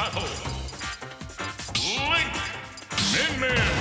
battle. Link Min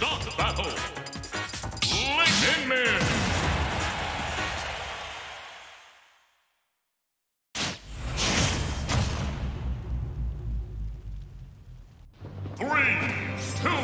Start battle. Link Min Min. Three, two,